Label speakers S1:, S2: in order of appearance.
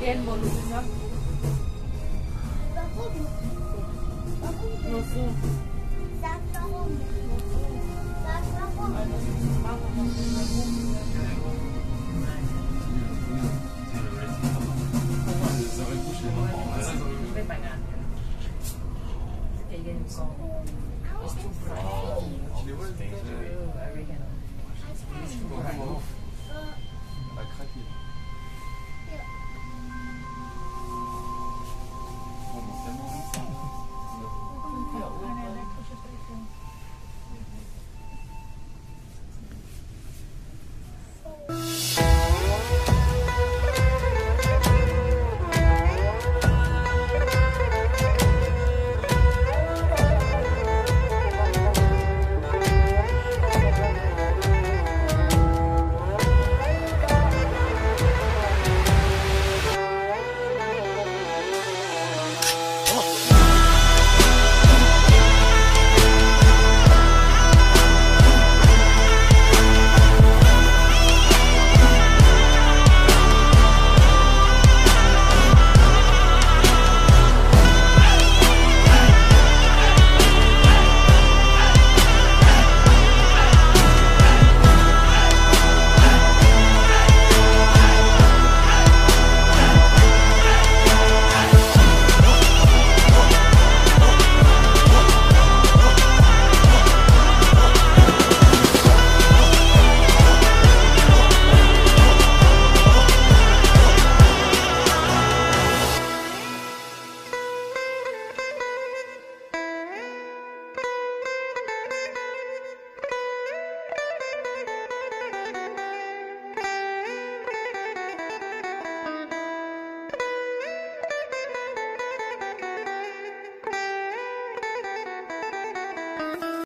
S1: Quel Thank you.